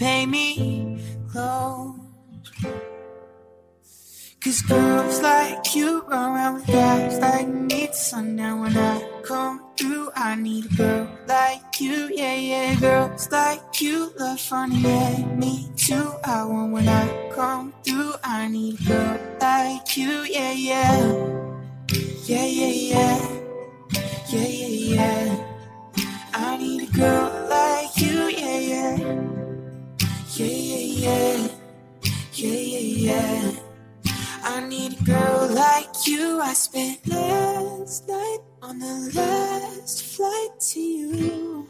pay me close. Cause girls like you run around with guys like me till sundown when I come through. I need a girl like you, yeah, yeah. Girls like you love funny, yeah, me too. I want when I come through. I need a girl like you, yeah, yeah. Yeah, yeah, yeah. Yeah, yeah, yeah. I need a girl Yeah, yeah, yeah. Yeah. I need a girl like you. I spent last night on the last flight to you.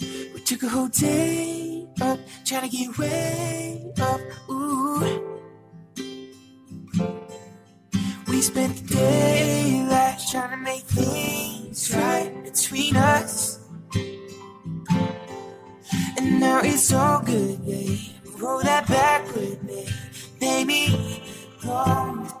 We took a whole day up, trying to get way up. Ooh. We spent the day daylight trying to make things right between us. All good, babe. Roll that back with me, Baby, long